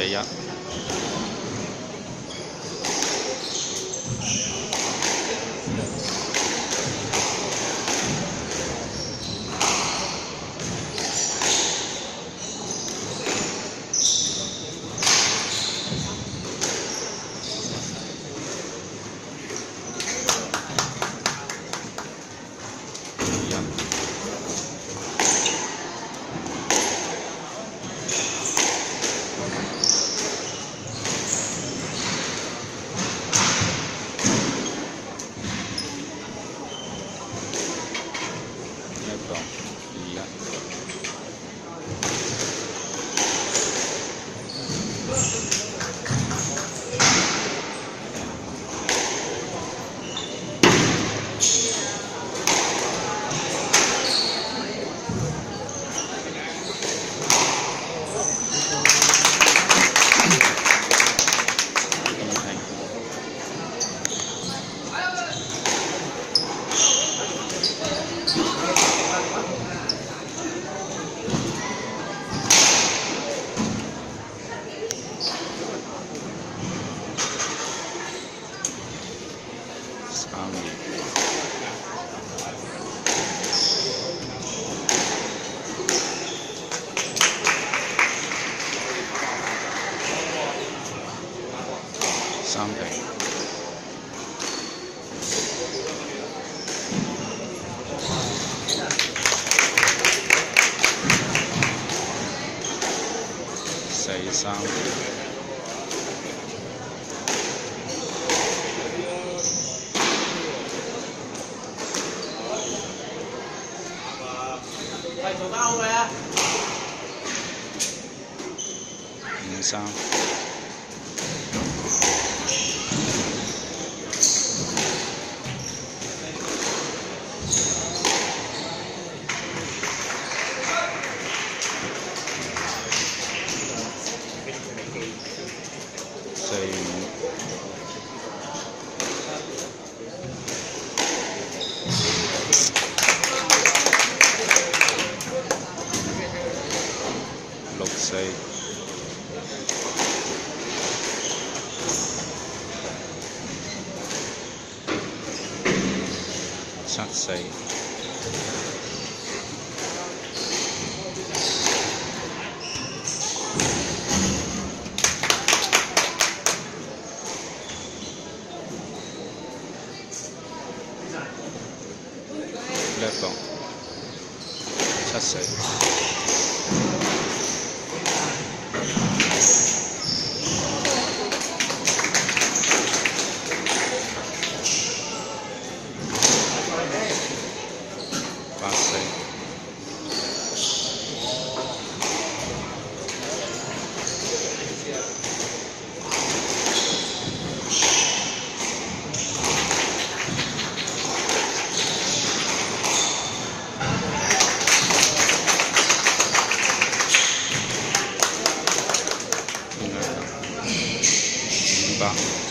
哎呀。三米。三四三。五三，四。六四，七四，六七四。pa.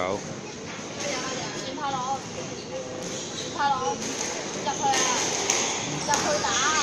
入去，入去打。